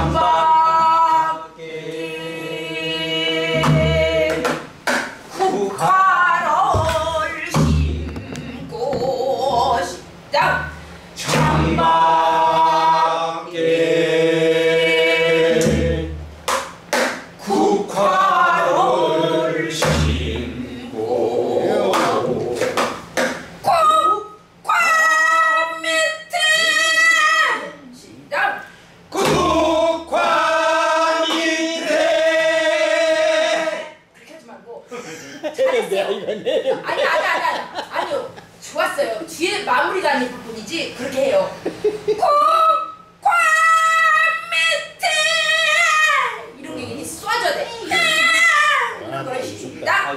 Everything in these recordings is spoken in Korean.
한 번. tá?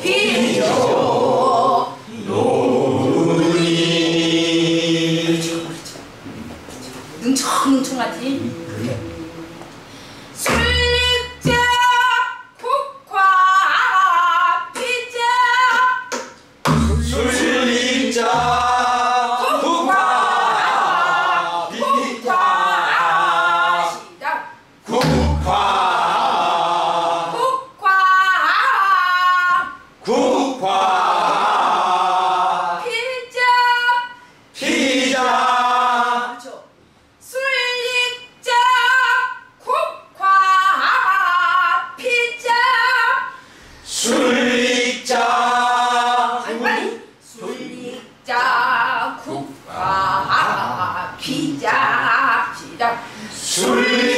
비켜 노니 능청능청하지 기자 시작 술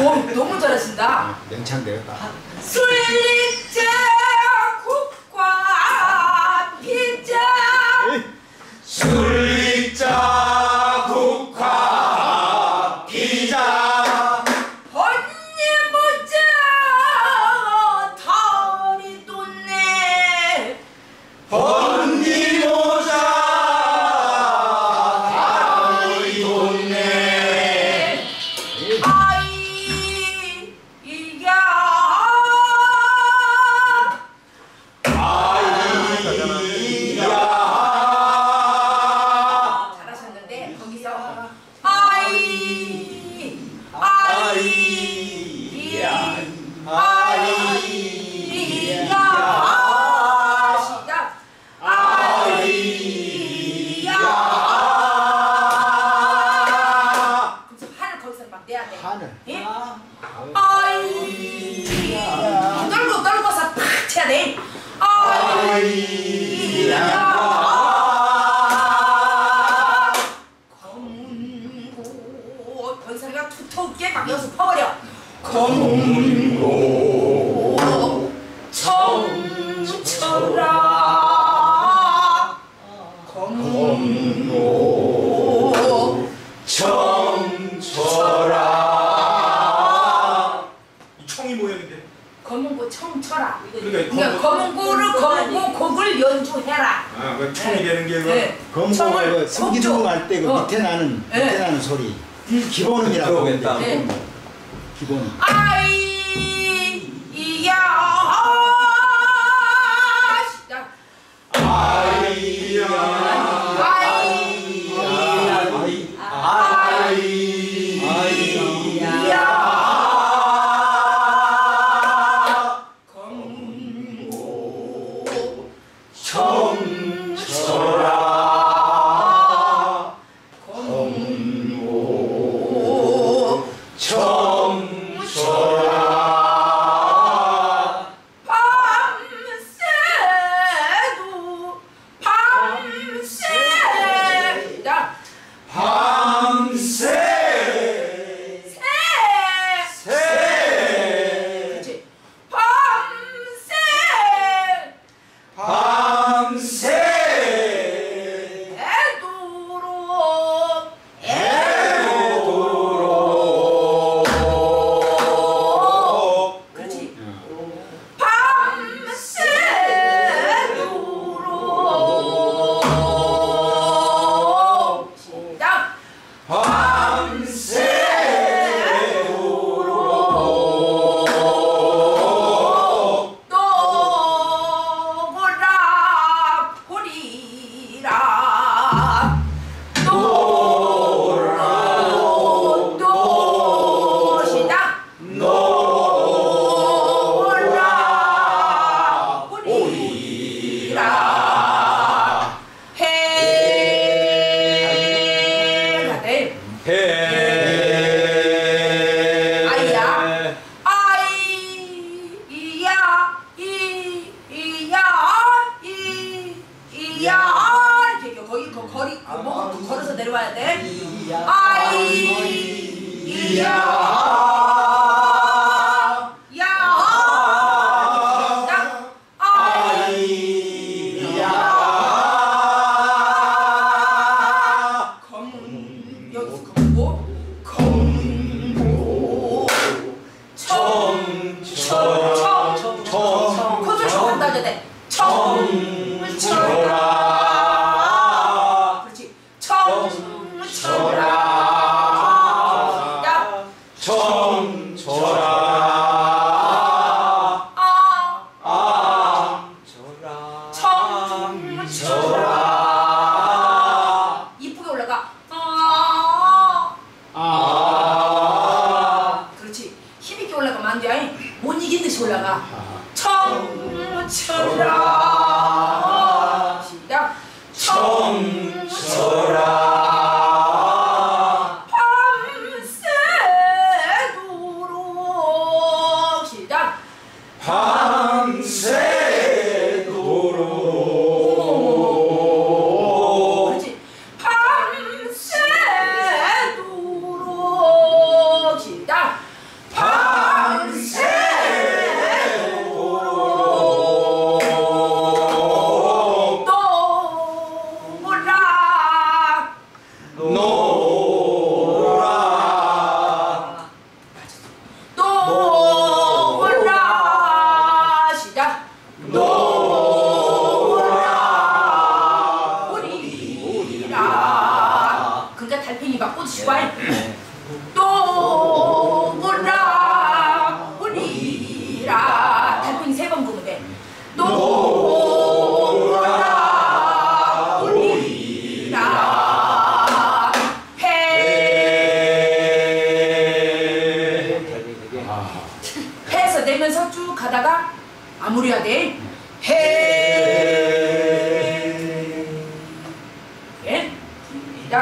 오, 너무 잘하신다. 맹창 내렸다. 술리 때그 어. 밑에 나는 밑에 네. 나는 소리 음. 기본음이라고 하는데 네. 기본. 아이.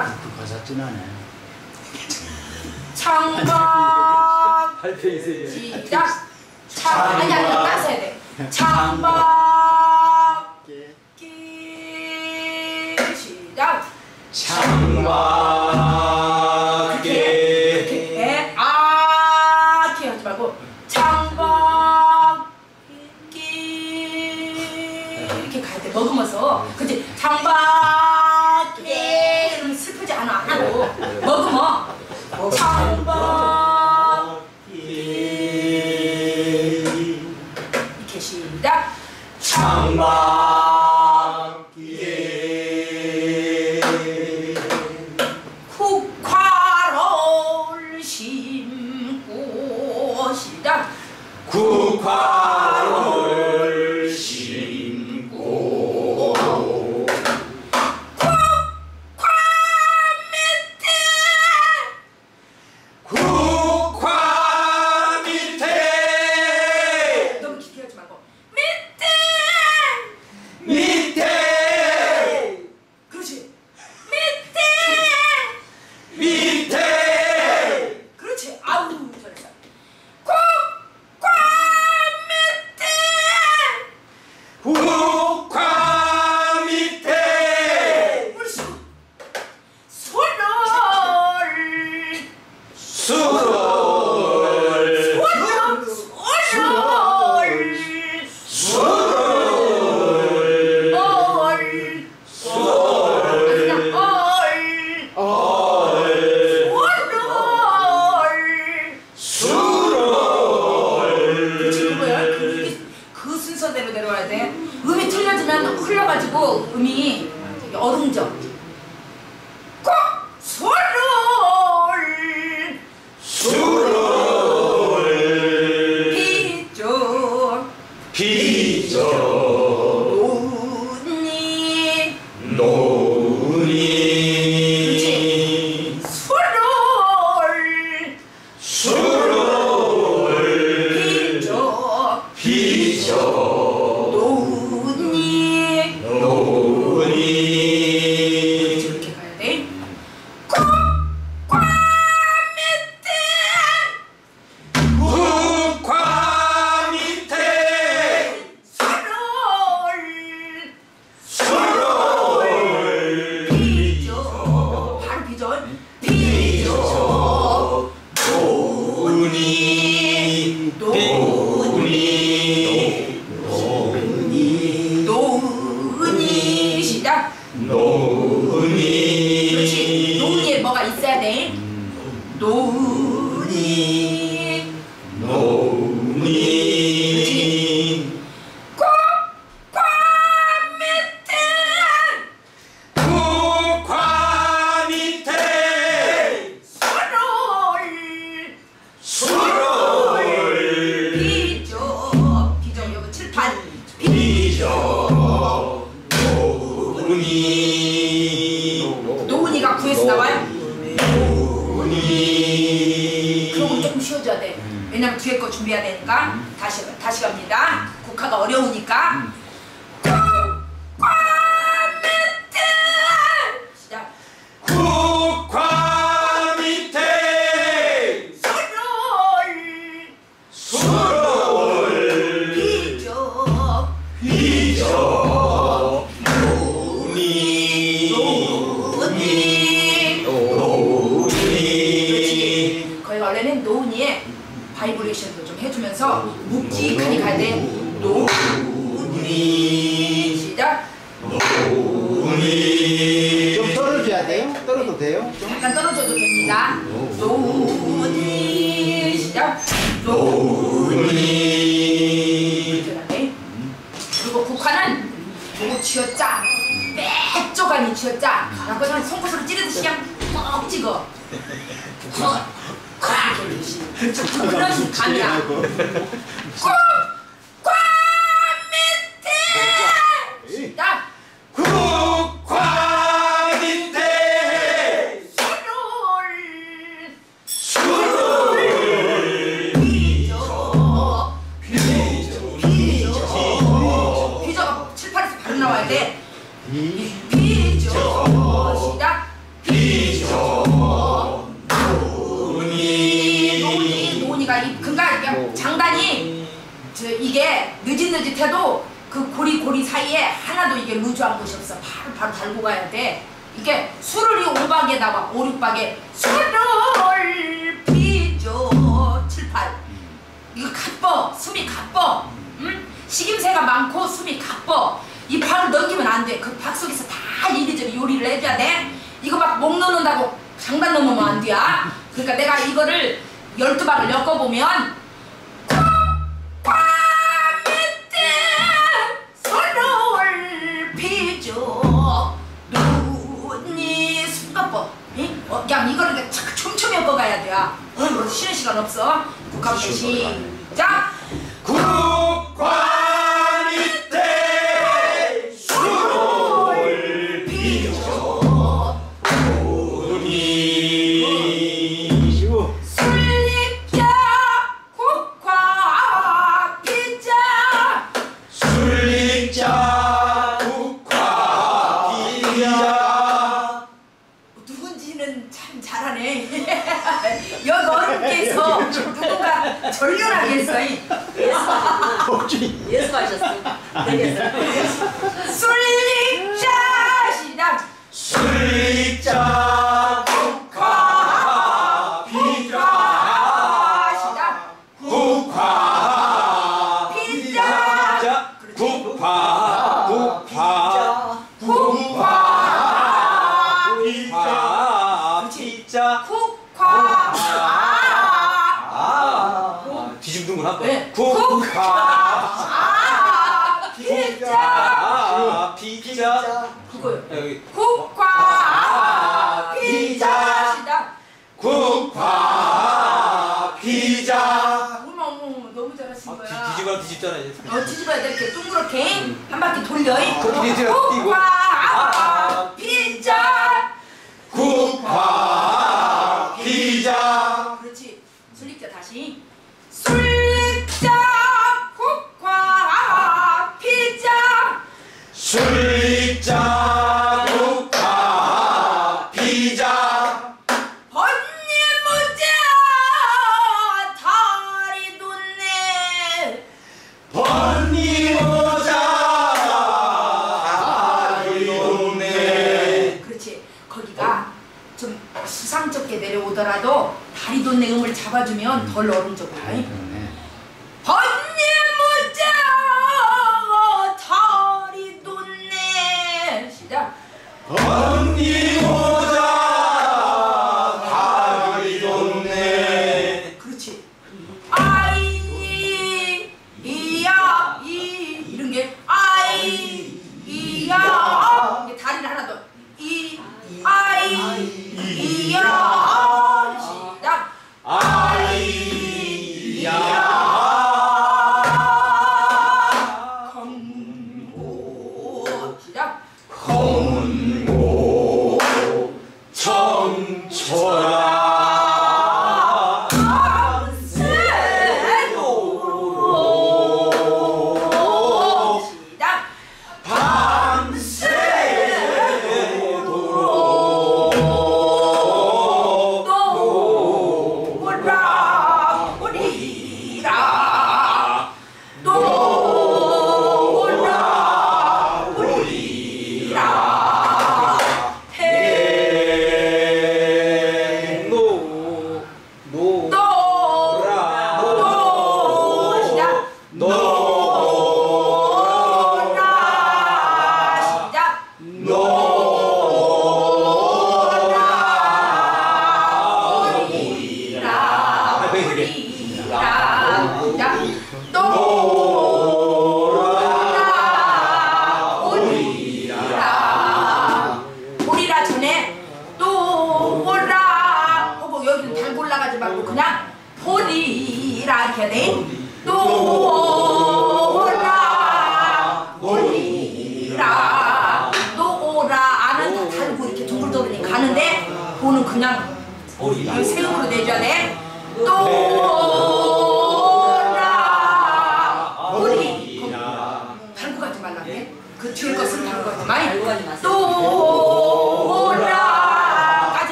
그러니까 가사진 하네 창박 시작 창 아니 아니 따서 해야 돼 창박 시작 창박 시작 국화. 수로이 비조 비조 여기 칠판 비조 노은이 노은이가 구에서 나와요? 노은이 그럼 조금 쉬어줘야 돼. 왜냐면 뒤에 거 준비해야 되니까 다시 다시 갑니다. 국화가 어려우니까. 시작. 노은이 좀 떨어져야 돼요? 떨어도 돼요? 좀? 잠깐 떨어져도 됩니다. 노은이 시작. 그다음에 그리고 국화는 요거 쥐어짜 빼쪽아니 쥐어짜 갖고 그냥 송곳으로 찌르듯이 그냥 뻑 찍어. 꽉! 꽉! 그런 감이야. 꽉! 꽉! 그냥 장단이 저 이게 느릿느릿해도 그 고리 고리 사이에 하나도 이게 루즈한 곳이 없어. 바로 바로 달고 가야 돼. 이게 수를이 5박에 나와 5, 6박에 술을 비죠 7, 8 이거 가뻐 숨이 가뻐 응? 식임새가 많고 숨이 가뻐 이 박을 넘기면 안돼 그 박 속에서 다 이리저리 요리를 해줘야 돼 이거 막 목 넣는다고 장단 넘으면 안 돼. 그러니까 내가 이거를 12박을 엮어보면 어, 그냥 이거를 그냥 착 촘촘히 엮어가야 돼 어, 이거 쉬는 시간 없어. 국감대 시작. 국 술립자 시작. 술립자 국화 비자 아, 시작. 국화 피자. 자 국화 국화 국화. 비자 피자 국화. 아 뒤집는 구나 네. 국화 아, 피자. 아 피자 그거요. 여기 국화. 피자. 국화 피자 어머 어머 어머 너무 잘하신 거야. 아, 뒤집어 뒤집잖아 이제 어, 뒤집어야 돼. 이렇게 동그랗게 한 바퀴 돌려. 국화 다리 돋네 음을 잡아주면 덜보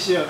谢了。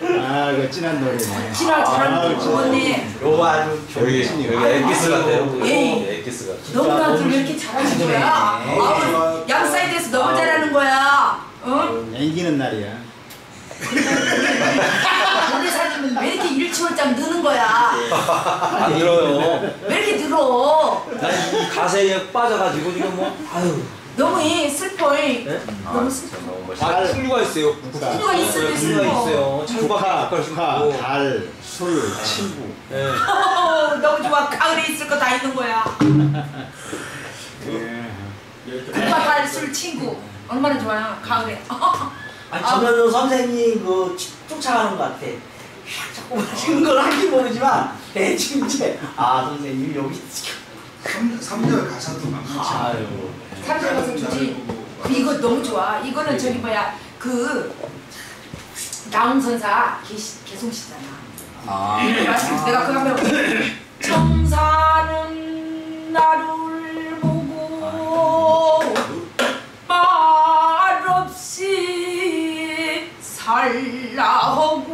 아 이거 진한 노래네. 지날 잘 부르네. 요거 아주 여기 여기 엑기스 같아요. 예. 엑기스가 너무나 왜 이렇게 잘하는 거야? 아우, 양 사이드에서 너무 잘하는 거야. 어? 앵기는 날이야. 노래 살리면 왜 이렇게 일치월장 느는 거야? 안 들어요. 왜 이렇게 늘어? 난이 가세에 빠져가지고 지금 뭐 아유 너무 이 네? 아, 슬퍼. 이 너무 슬퍼. 아, 출구가 있어요. 출구가 네, 있어요. 출구가 있어요. 창구가 가, 달, 술, 네. 친구. 네. 너무 좋아. 가을에 있을 거 다 있는 거야. 국밥, 달, 술, 친구. 얼마나 좋아요. 가을에. 아니, 아. 저는 선생님 그 쫓아가는 것 같아. 자꾸 맞은 걸 하긴 모르지만 대충 이제 아 선생님 여기 3, 3절 가사도 만만치 않아요. 30% 주지. 이거 너무 좋아. 이거는 저기 뭐야 그 나훈 선사 개송시잖아. 아. 맞아. 내가 그 한번 청사는 나를 보고 말없이 살라하고